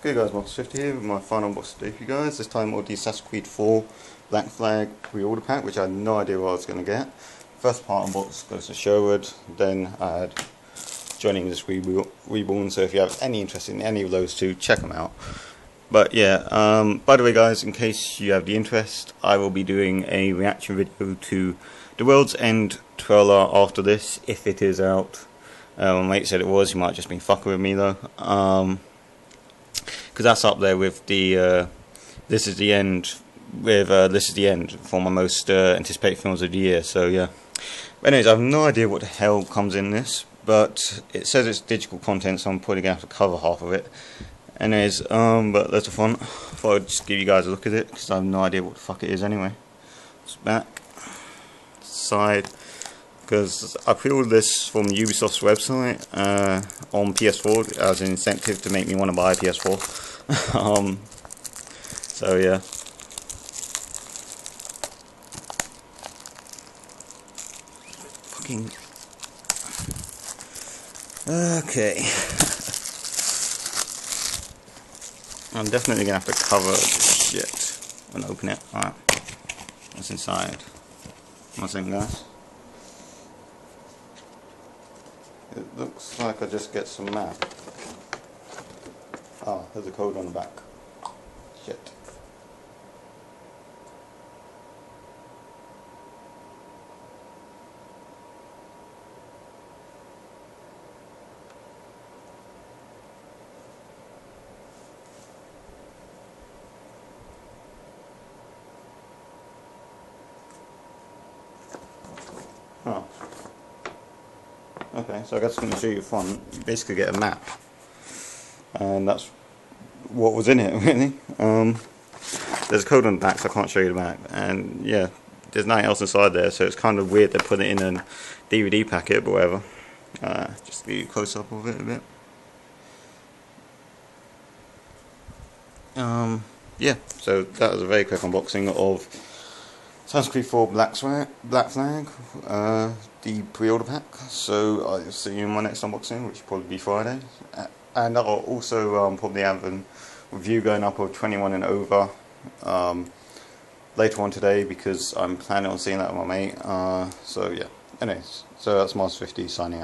Okay guys, Monster50 here with my final box today for you guys. This time will the Assassin's Creed 4 Black Flag pre-order pack, which I had no idea what I was going to get. First part of box goes to Sherwood, then I had Johnny English Reborn, so if you have any interest in any of those two, check them out. But yeah, um, by the way guys, in case you have the interest, I will be doing a reaction video to The World's End trailer after this, if it is out. Uh, my mate said it was, he might have just been fucking with me though. Um, because that's up there with the uh, this is the end with uh, this is the end for my most uh, anticipated films of the year. So yeah. Anyways, I have no idea what the hell comes in this, but it says it's digital content, so I'm probably gonna have to cover half of it. Anyways, um, but that's a fun. Thought I'd just give you guys a look at it because I have no idea what the fuck it is anyway. It's back, side, because I pre-ordered this from Ubisoft's website uh, on PS4 as an incentive to make me want to buy a PS4. um, so yeah. Fucking. Okay. I'm definitely gonna have to cover this shit and open it. Alright. What's inside? In, guys? It looks like I just get some map. Oh, there's a code on the back. Shit. Okay, so I guess I'm going to show you front. You basically get a map. And that's what was in it, really. Um, there's a code on the back, so I can't show you the map. And yeah, there's nothing else inside there, so it's kind of weird they put it in a DVD packet, but whatever. Uh, just give you a close up of it a bit. Um, yeah, so that was a very quick unboxing of Assassin's Creed 4 Black, Black Flag, uh, the pre-order pack. So I'll see you in my next unboxing, which will probably be Friday. And I'll also um, probably have a review going up of 21 and over um, later on today because I'm planning on seeing that with my mate. Uh, so yeah, anyways, so that's Mars 50 signing out.